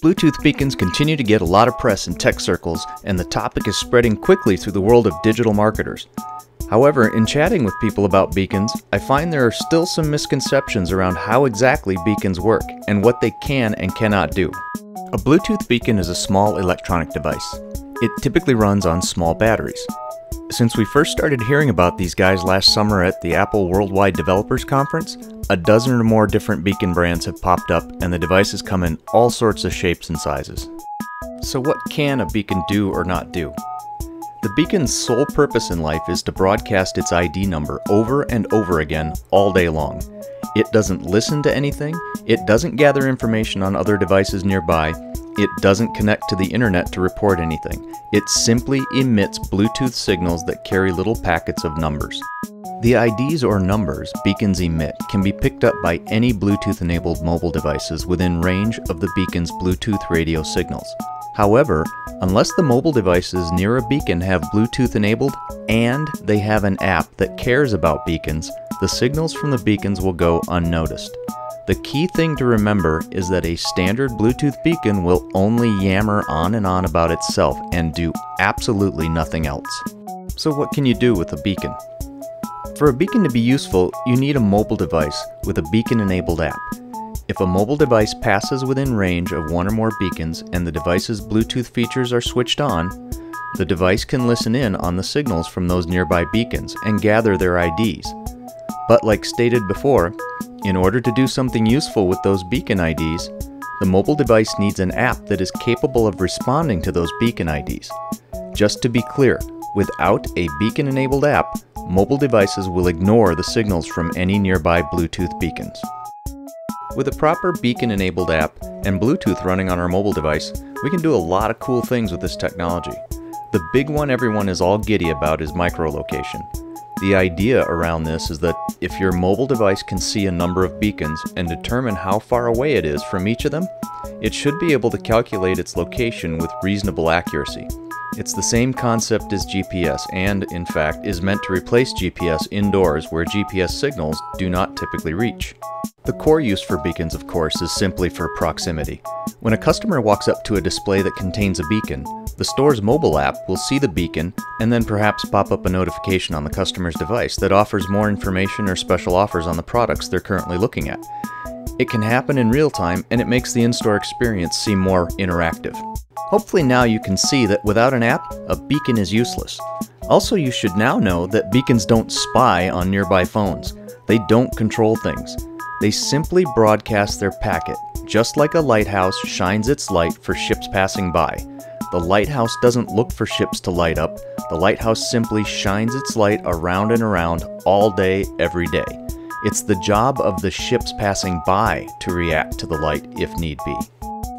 Bluetooth beacons continue to get a lot of press in tech circles, and the topic is spreading quickly through the world of digital marketers. However, in chatting with people about beacons, I find there are still some misconceptions around how exactly beacons work and what they can and cannot do. A Bluetooth beacon is a small electronic device. It typically runs on small batteries. Since we first started hearing about these guys last summer at the Apple Worldwide Developers Conference, a dozen or more different beacon brands have popped up and the devices come in all sorts of shapes and sizes. So what can a beacon do or not do? The beacon's sole purpose in life is to broadcast its ID number over and over again all day long. It doesn't listen to anything, it doesn't gather information on other devices nearby, it doesn't connect to the internet to report anything. It simply emits Bluetooth signals that carry little packets of numbers. The IDs or numbers beacons emit can be picked up by any Bluetooth enabled mobile devices within range of the beacon's Bluetooth radio signals. However, unless the mobile devices near a beacon have Bluetooth enabled and they have an app that cares about beacons, the signals from the beacons will go unnoticed. The key thing to remember is that a standard Bluetooth beacon will only yammer on and on about itself and do absolutely nothing else. So what can you do with a beacon? For a beacon to be useful, you need a mobile device with a beacon-enabled app. If a mobile device passes within range of one or more beacons and the device's Bluetooth features are switched on, the device can listen in on the signals from those nearby beacons and gather their IDs. But like stated before, in order to do something useful with those beacon IDs, the mobile device needs an app that is capable of responding to those beacon IDs. Just to be clear, without a beacon enabled app, mobile devices will ignore the signals from any nearby Bluetooth beacons. With a proper beacon enabled app and Bluetooth running on our mobile device, we can do a lot of cool things with this technology. The big one everyone is all giddy about is microlocation. The idea around this is that if your mobile device can see a number of beacons and determine how far away it is from each of them, it should be able to calculate its location with reasonable accuracy. It's the same concept as GPS and, in fact, is meant to replace GPS indoors where GPS signals do not typically reach. The core use for beacons, of course, is simply for proximity. When a customer walks up to a display that contains a beacon, the store's mobile app will see the beacon and then perhaps pop up a notification on the customer's device that offers more information or special offers on the products they're currently looking at. It can happen in real time and it makes the in-store experience seem more interactive. Hopefully now you can see that without an app, a beacon is useless. Also, you should now know that beacons don't spy on nearby phones. They don't control things. They simply broadcast their packet, just like a lighthouse shines its light for ships passing by. The lighthouse doesn't look for ships to light up, the lighthouse simply shines its light around and around all day, every day. It's the job of the ships passing by to react to the light if need be.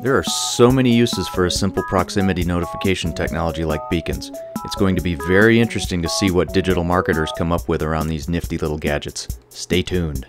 There are so many uses for a simple proximity notification technology like beacons. It's going to be very interesting to see what digital marketers come up with around these nifty little gadgets. Stay tuned.